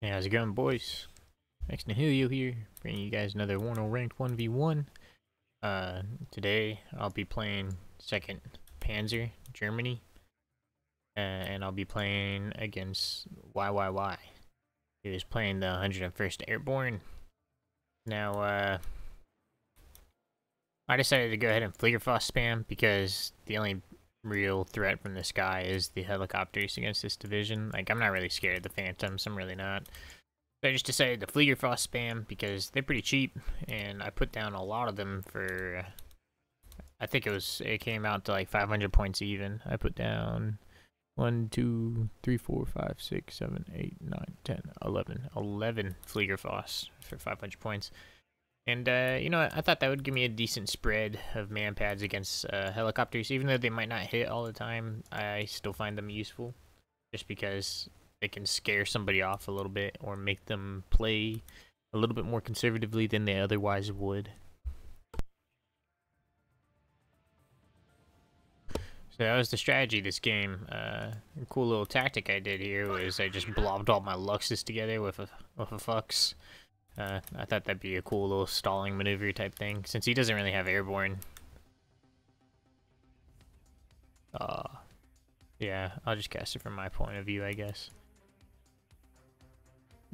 Hey, how's it going, boys? Nihilio here, bringing you guys another 1 ranked 1v1. Uh, today I'll be playing 2nd Panzer, Germany. Uh, and I'll be playing against YYY. He was playing the 101st Airborne. Now, uh, I decided to go ahead and Fliegerfaust spam because the only real threat from this guy is the helicopters against this division. Like, I'm not really scared of the Phantoms, I'm really not. I just decided to Fliegerfaust spam because they're pretty cheap, and I put down a lot of them for, I think it was, it came out to like 500 points even. I put down 1, 2, 3, 4, 5, 6, 7, 8, 9, 10, 11, 11 Fliegerfaust for 500 points. And, uh, you know, I thought that would give me a decent spread of man pads against uh, helicopters. Even though they might not hit all the time, I still find them useful. Just because they can scare somebody off a little bit or make them play a little bit more conservatively than they otherwise would. So that was the strategy this game. Uh, a cool little tactic I did here was I just blobbed all my Luchses together with a, with a Fuchs. Uh, I thought that'd be a cool little stalling maneuver type thing, since he doesn't really have airborne. Uh, yeah, I'll just cast it from my point of view, I guess.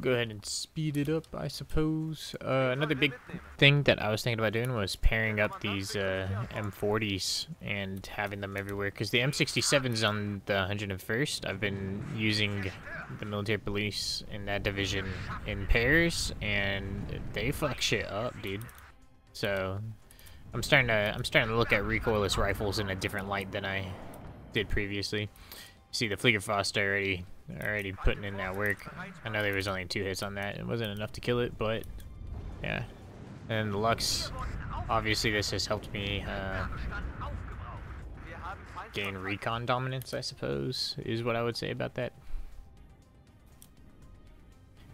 Go ahead and speed it up, I suppose. Uh, another big thing that I was thinking about doing was pairing up these uh, M40s and having them everywhere, because the M67s on the 101st, I've been using the military police in that division in pairs, and they fuck shit up, dude. So I'm starting to I'm starting to look at recoilless rifles in a different light than I did previously. See the Fliegerfaust already already putting in that work. I know there was only two hits on that. It wasn't enough to kill it, but yeah. And the Luchs, obviously this has helped me uh, gain recon dominance, I suppose, is what I would say about that.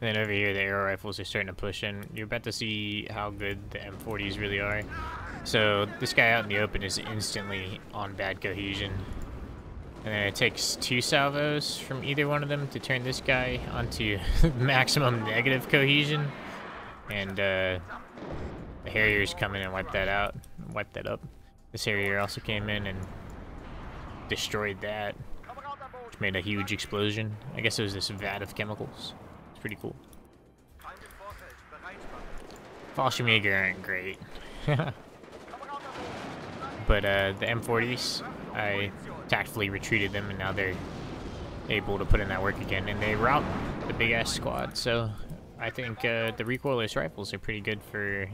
And then over here, the aero rifles are starting to push in. You're about to see how good the M40s really are. So this guy out in the open is instantly on bad cohesion. And then it takes two salvos from either one of them to turn this guy onto maximum negative cohesion. And uh, the Harriers come in and wipe that out, wipe that up. This Harrier also came in and destroyed that, which made a huge explosion. I guess it was this vat of chemicals It's pretty cool. Fallschirmjäger aren't great. but uh, the M40s, I tactfully retreated them and now they're able to put in that work again. And they route the big ass squad, so I think uh, the recoilless rifles are pretty good for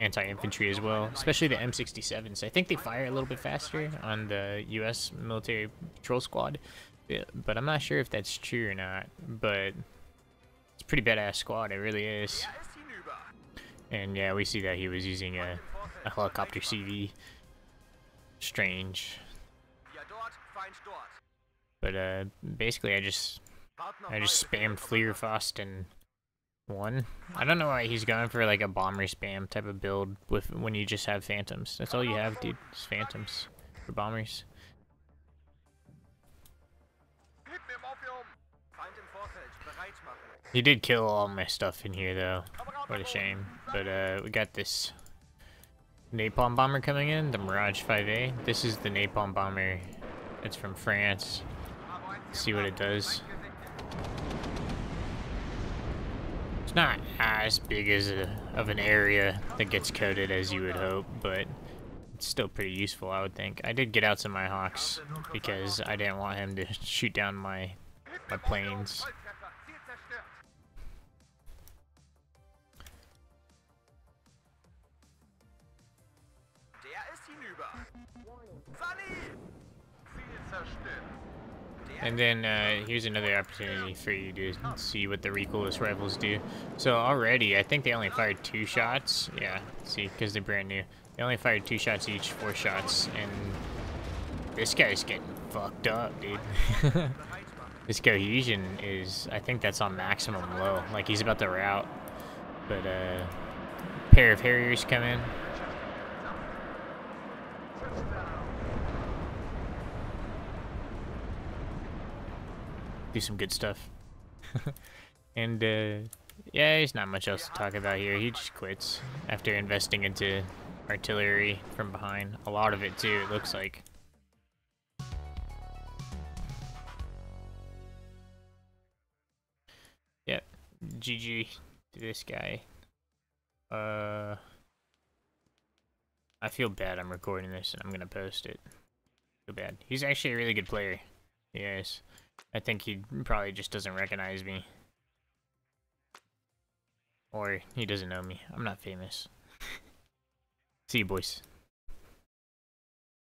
anti-infantry as well, especially the M67s. I think they fire a little bit faster on the U.S. military patrol squad, but I'm not sure if that's true or not. But it's pretty badass squad, it really is. And yeah, we see that he was using a, a helicopter CV. Strange. But uh, basically I just I just spammed Fliegerfaust and one. I don't know why he's going for like a bomber spam type of build with when you just have phantoms. That's all you have, dude. Just phantoms for bombers. He did kill all my stuff in here, though. What a shame. But uh, we got this napalm bomber coming in, the Mirage 5A. This is the napalm bomber. It's from France. See what it does. It's not as big as a, of an area that gets coated as you would hope, but it's still pretty useful, I would think. I did get out some of my Hawks because I didn't want him to shoot down my my planes. And then uh, here's another opportunity for you to see what the recoilless rifles do. So already, I think they only fired two shots. Yeah, see, because they're brand new. They only fired two shots each, four shots, and this guy's getting fucked up, dude. this cohesion is, I think that's on maximum low. Like he's about to route, but uh, pair of Harriers come in. Do some good stuff. And, uh, yeah, there's not much else to talk about here. He just quits after investing into artillery from behind. A lot of it, too, it looks like. Yep. GG to this guy. Uh... I feel bad I'm recording this and I'm gonna post it. Feel bad. He's actually a really good player. Yes. I think he probably just doesn't recognize me. Or he doesn't know me. I'm not famous. See you, boys.